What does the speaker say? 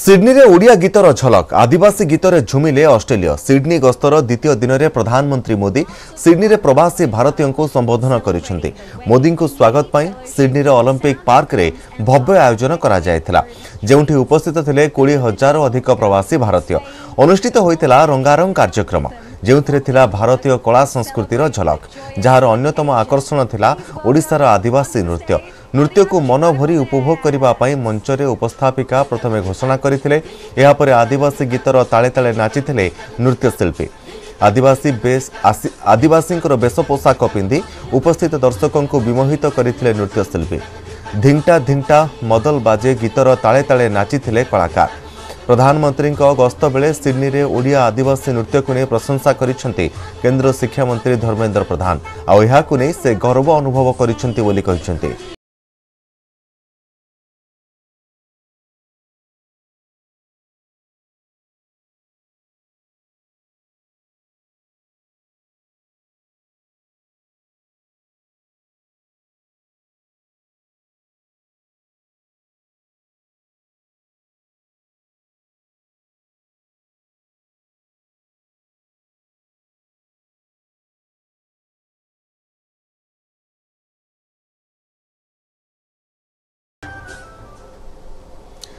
ସିଡ୍ନୀରେ ଓଡ଼ିଆ ଗୀତର ଝଲକ ଆଦିବାସୀ ଗୀତରେ ଝୁମିଲେ ଅଷ୍ଟ୍ରେଲିଆ ସିଡ୍ନୀ ଗସ୍ତର ଦ୍ୱିତୀୟ ଦିନରେ ପ୍ରଧାନମନ୍ତ୍ରୀ ମୋଦି ସିଡ୍ନୀରେ ପ୍ରବାସୀ ଭାରତୀୟଙ୍କୁ ସମ୍ବୋଧନ କରିଛନ୍ତି। ମୋଦିଙ୍କୁ ସ୍ୱାଗତ ପାଇଁ ସିଡ୍ନୀର ଅଲିମ୍ପିକ୍ ପାର୍କରେ ଭବ୍ୟ ଆୟୋଜନ କରାଯାଇଥିଲା। ଯେଉଁଠି ଉପସ୍ଥିତ ଥିଲେ କୋଡ଼ିଏ ହଜାରରୁ ଅଧିକ ପ୍ରବାସୀ ଭାରତୀୟ। ଅନୁଷ୍ଠିତ ହୋଇଥିଲା ରଙ୍ଗାରଙ୍ଗ କାର୍ଯ୍ୟକ୍ରମ। ଯେଉଁଥିରେ ଥିଲା ଭାରତୀୟ କଳା ସଂସ୍କୃତିର ଝଲକ ଯାହାର ଅନ୍ୟତମ ଆକର୍ଷଣ ଥିଲା ଓଡ଼ିଶାର ଆଦିବାସୀ ନୃତ୍ୟ। ନୃତ୍ୟକୁ ମନ ଭରି ଉପଭୋଗ କରିବା ପାଇଁ ମଞ୍ଚରେ ଉପସ୍ଥାପିକା ପ୍ରଥମେ ଘୋଷଣା କରିଥିଲେ। ଏହାପରେ ଆଦିବାସୀ ଗୀତର ତାଳେ ତାଳେ ନାଚିଥିଲେ ନୃତ୍ୟଶିଳ୍ପୀ। ଆଦିବାସୀ ବେଶ ଆଦିବାସୀଙ୍କର ବେଶ ପୋଷାକ ପିନ୍ଧି ଉପସ୍ଥିତ ଦର୍ଶକଙ୍କୁ ବିମୋହିତ କରିଥିଲେ ନୃତ୍ୟଶିଳ୍ପୀ। ଧିଙ୍ଟା ଧିଙ୍ଟା ମଦଲ ବାଜେ ଗୀତର ତାଳେ ତାଳେ ନାଚିଥିଲେ କଳାକାର। ପ୍ରଧାନମନ୍ତ୍ରୀଙ୍କ ଗସ୍ତ ବେଳେ ସିଡ୍ନୀରେ ଓଡ଼ିଆ ଆଦିବାସୀ ନୃତ୍ୟକୁ ନେଇ ପ୍ରଶଂସା କରିଛନ୍ତି କେନ୍ଦ୍ର ଶିକ୍ଷାମନ୍ତ୍ରୀ ଧର୍ମେନ୍ଦ୍ର ପ୍ରଧାନ। ଆଉ ଏହାକୁ ନେଇ ସେ ଗର୍ବ ଅନୁଭବ କରିଛନ୍ତି ବୋଲି କହିଛନ୍ତି।